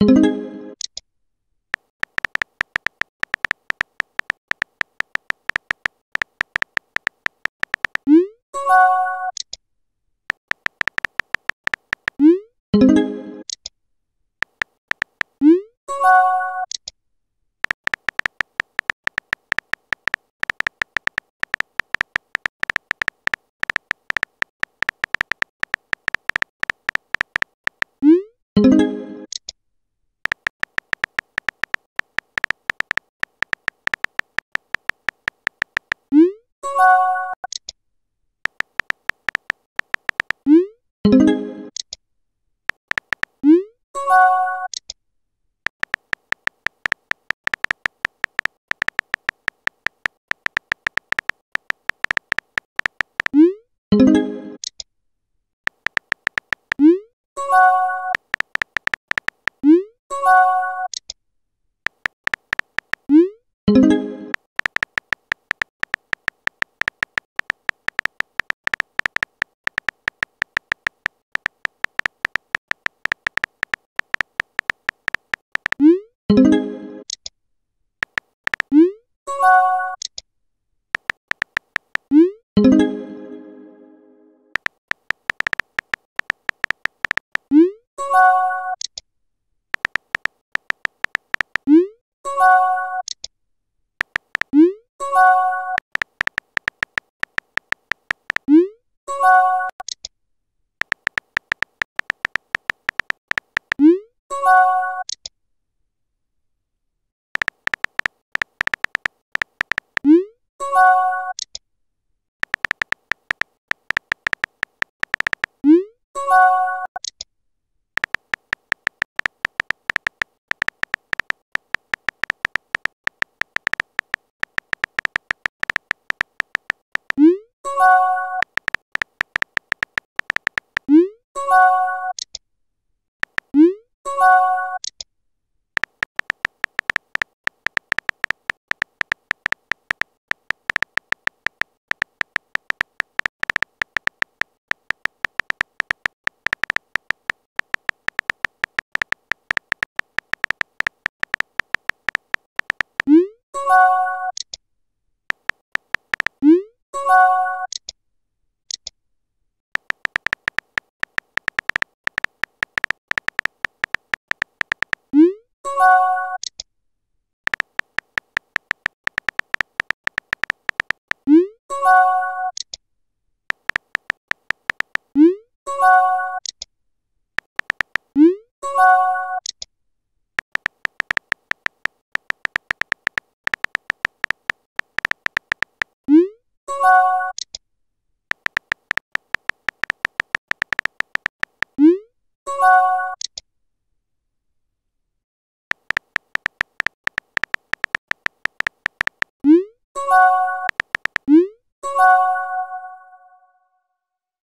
you. thank you.